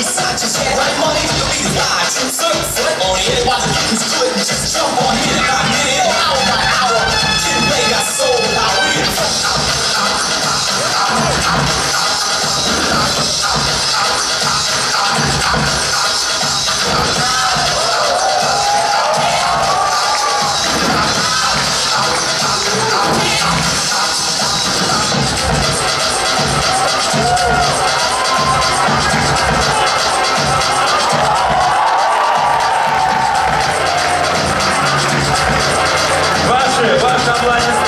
It's such a shame. Maşallah.